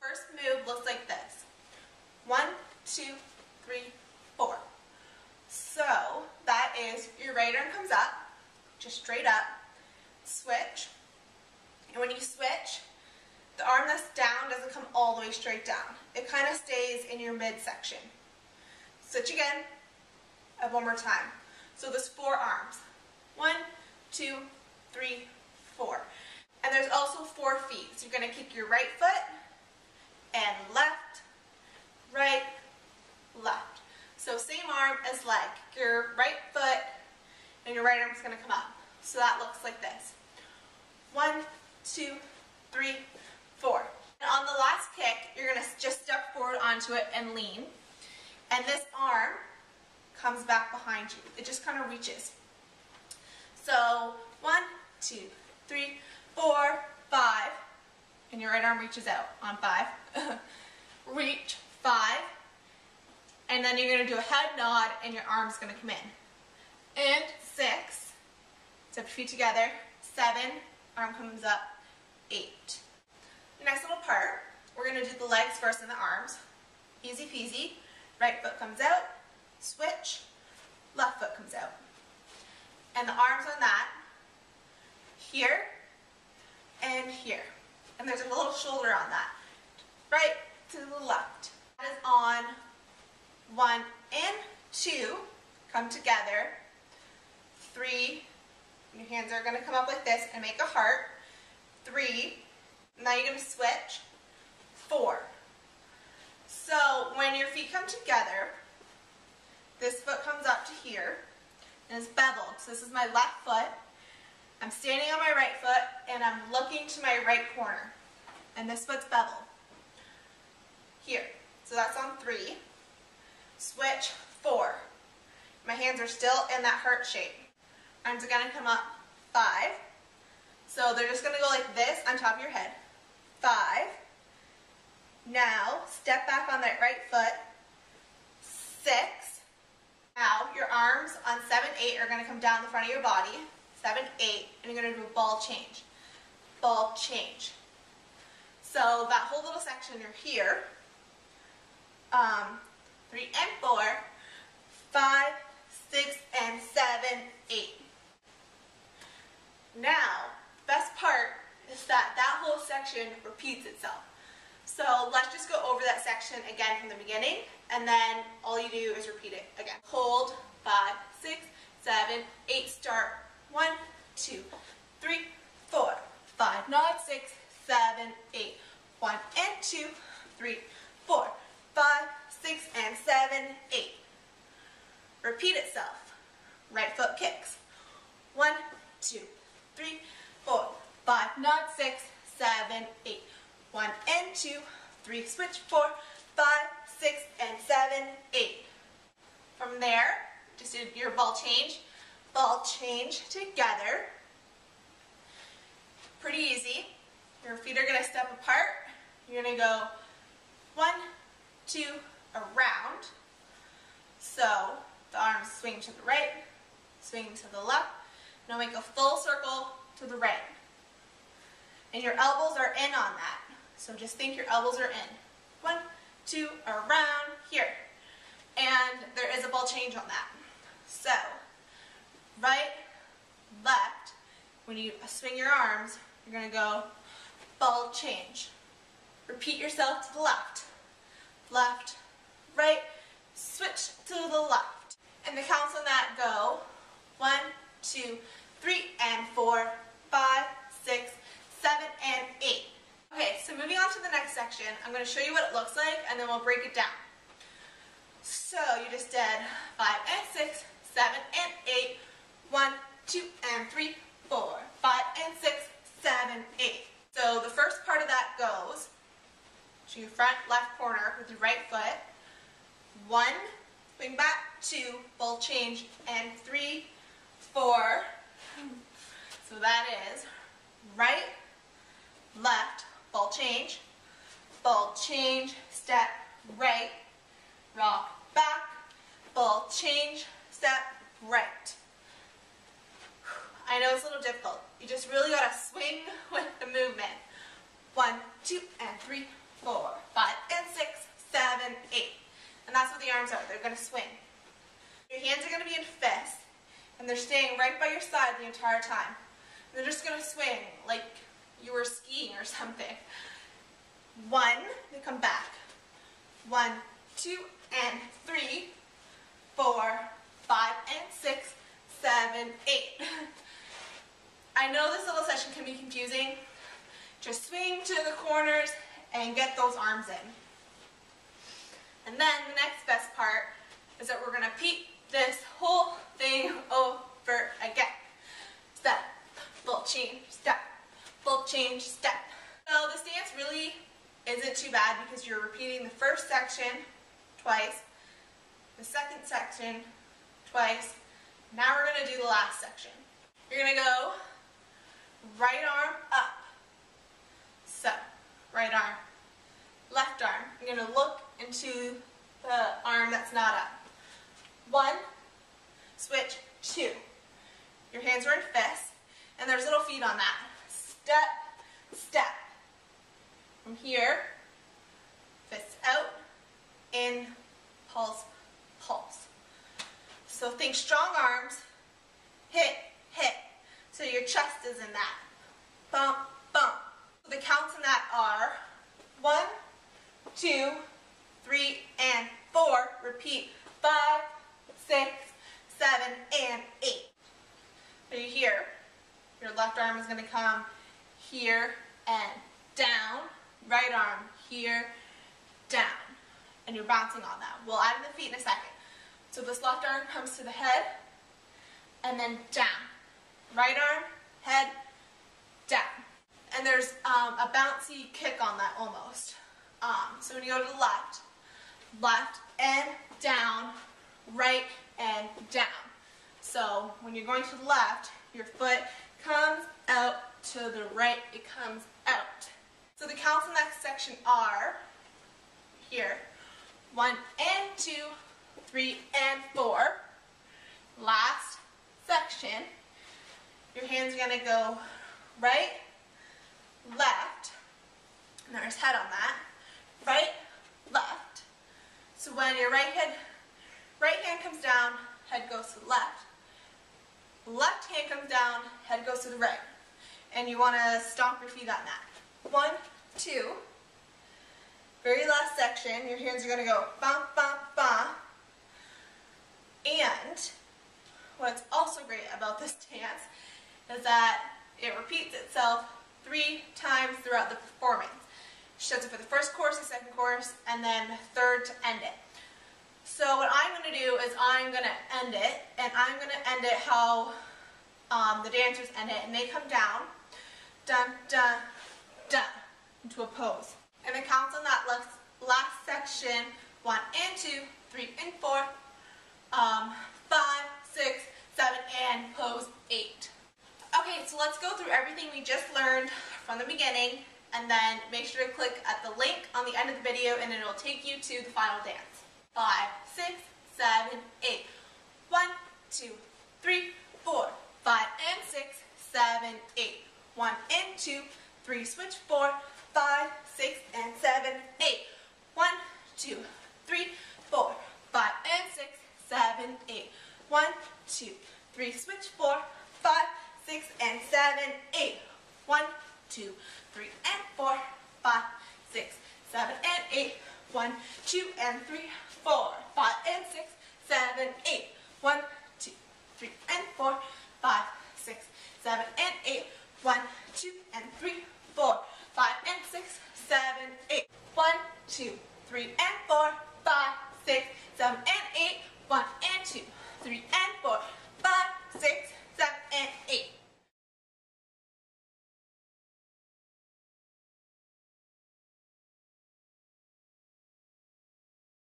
First move looks like this. One, two, three, four. So that is your right arm comes up, just straight up, switch. And when you switch, the arm that's down doesn't come all the way straight down. It kind of stays in your midsection. Switch again, and one more time. So there's four arms. One, two, three, four. And there's also four feet. So you're going to kick your right foot and left, right, left. So same arm as leg. Your right foot and your right arm is going to come up. So that looks like this. One, two, three, four. And on the last kick, you're going to just step forward onto it and lean. And this arm comes back behind you. It just kind of reaches. So one, two, three, four, five, and your right arm reaches out on five. Reach, five, and then you're to do a head nod and your arm's to come in. And six, step your feet together, seven, arm comes up, eight. The next little part, we're to do the legs first and the arms. Easy peasy. Right foot comes out, switch, left foot comes out. And the arms on that, here and here. And there's a little shoulder on that. Right to the left. That is on one and two, come together. Three, your hands are going to come up like this and make a heart. Three, now you're to switch. Four. So when your feet come together, this foot comes up to here and it's beveled. So this is my left foot. I'm standing on my right foot and I'm looking to my right corner. And this foot's beveled. Here. So that's on three. Switch, four. My hands are still in that heart shape. Arms are going to come up, five. So they're just going to go like this on top of your head. Five. Now, step back on that right foot. Six. Now, your arms on seven, eight are going to come down the front of your body. Seven, eight, and you're going to do a ball change. Ball change. So that whole little section, you're here. Um, three and four, five, six, and seven, eight. Now, best part is that that whole section repeats itself. So let's just go over that section again from the beginning, and then all you do is repeat it again. Hold, five, six, seven, eight, start, one, two, three, four, five, nine, six, seven, eight, one and two, three, four, five, six, and seven, eight. Repeat itself. Right foot kicks. One, two, three, four, five, nine, six, seven, eight. One and two, three, switch, four, five, six, and seven, eight. From there, just do your ball change, ball change together. Pretty easy. Your feet are gonna step apart. You're gonna go one, two, around. So the arms swing to the right, swing to the left. Now make a full circle to the right. And your elbows are in on that. So just think your elbows are in. One, two, around, here. And there is a ball change on that. So, right, left, when you swing your arms, you're going to go ball change. Repeat yourself to the left. Left, right, switch to the left. And the counts on that go one, two, three, and four, five, six, seven, and eight. Okay, so moving on to the next section, I'm going to show you what it looks like, and then we'll break it down. So you just did five and six, seven and eight, one, two, and three, four, and six, seven, eight. So the first part of that goes to your front left corner with your right foot. One, swing back, two, ball change, and three, four. So that is right, left, ball change, ball change, step, right, rock, back, ball change, step, right. I know it's a little difficult. You just really got to swing with the movement. One, two, and three, four, five, and six, seven, eight. And that's what the arms are. They're to swing. Your hands are to be in fists, and they're staying right by your side the entire time. They're just to swing like you were skiing or something. One, they come back. One, two, and three, four, five, and six, seven, eight. I know this little session can be confusing. Just swing to the corners and get those arms in. And then the next best part is that we're going to repeat this whole thing over again. Step, ball change, step, ball change, step. So this dance really isn't too bad because you're repeating the first section twice, the second section twice. Now we're going to do the last section. You're going to go right arm up. So, right arm, left arm. You're going to look into the arm that's not up. One, switch, two. Your hands are in fists, and there's little feet on that. Step, step. From here, fists out, in, pulse, pulse. So think strong arms, hit, hit. So your chest is in that. Bump, bump. The counts in that are one, two, three, and four. Repeat five, six, seven, and eight. Are you here? Your left arm is going to come here and down. Right arm here, down. And you're bouncing on that. We'll add in the feet in a second. So this left arm comes to the head and then down. Right arm, head, down. And there's um, a bouncy kick on that almost. Um, so when you go to the left, left and down, right and down. So when you're going to the left, your foot comes out to the right, it comes out. So the counts in that section are here, one and two, three and four. Last section, your hands are gonna go right, left, there's head on that, right, left. So when your right head, right hand comes down, head goes to the left. Left hand comes down, head goes to the right. And you want to stomp your feet on that. One, two. Very last section, your hands are going to go bump, bump, bump. And what's also great about this dance is that it repeats itself three times throughout the performance. She does it for the first course, the second course, and then the third to end it. So what I'm going to do is I'm going to end it, and I'm going to end it how um, the dancers end it, and they come down, dun, dun, dun, into a pose. And the counts on that last, last section, one and two, three and four, um, five, six, seven, and pose eight. Okay, so let's go through everything we just learned from the beginning, and then make sure to click at the link on the end of the video, and it will take you to the final dance five, six, seven, eight. One, two, three, four, five, and six, seven, eight. One and two, three, switch, four, five, six, and seven, eight. One, two, three, four, five, and six, seven, eight. One, two, three, switch, four, five, six, and seven, eight. One, two, three, and four, five, six, seven, and eight. One, two, and three, four, five, and six, seven, eight. One, two, three, and four, five, six, seven, and eight. One, two, and three, four, five, and six, seven, eight. One, two, three, and four, five, six, seven, and eight.